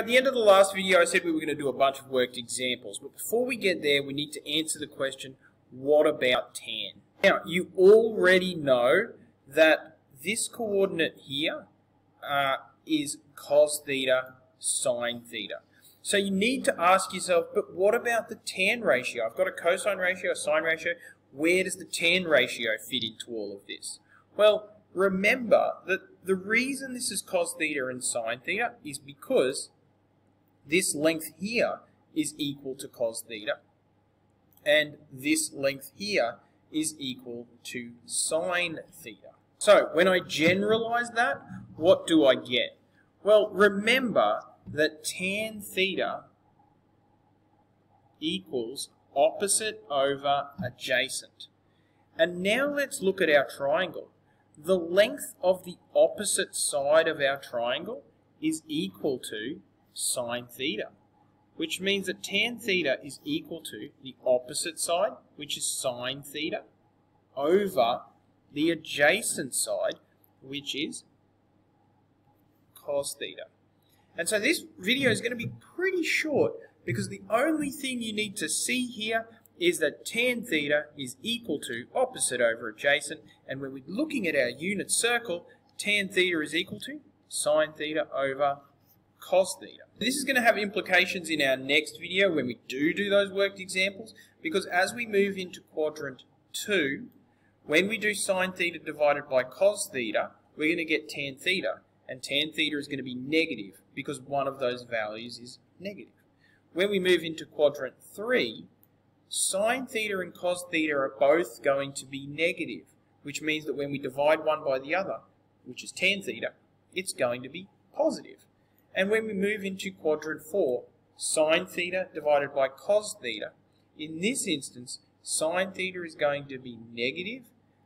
at the end of the last video, I said we were going to do a bunch of worked examples. But before we get there, we need to answer the question, what about tan? Now, you already know that this coordinate here uh, is cos theta sine theta. So you need to ask yourself, but what about the tan ratio? I've got a cosine ratio, a sine ratio. Where does the tan ratio fit into all of this? Well, remember that the reason this is cos theta and sine theta is because this length here is equal to cos theta and this length here is equal to sine theta. So when I generalize that, what do I get? Well, remember that tan theta equals opposite over adjacent. And now let's look at our triangle. The length of the opposite side of our triangle is equal to sine theta, which means that tan theta is equal to the opposite side, which is sine theta, over the adjacent side, which is cos theta. And so this video is going to be pretty short because the only thing you need to see here is that tan theta is equal to opposite over adjacent. And when we're looking at our unit circle, tan theta is equal to sine theta over cos theta. This is going to have implications in our next video when we do do those worked examples because as we move into quadrant 2, when we do sine theta divided by cos theta, we're going to get tan theta. And tan theta is going to be negative because one of those values is negative. When we move into quadrant 3, sine theta and cos theta are both going to be negative, which means that when we divide one by the other, which is tan theta, it's going to be positive. And when we move into quadrant 4, sine theta divided by cos theta, in this instance, sine theta is going to be negative,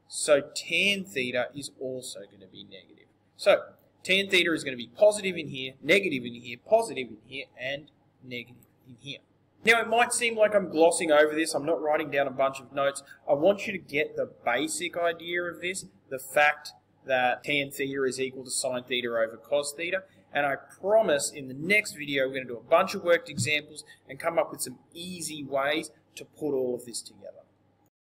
so tan theta is also going to be negative. So tan theta is going to be positive in here, negative in here, positive in here, and negative in here. Now, it might seem like I'm glossing over this. I'm not writing down a bunch of notes. I want you to get the basic idea of this, the fact that tan theta is equal to sine theta over cos theta. And I promise in the next video, we're going to do a bunch of worked examples and come up with some easy ways to put all of this together.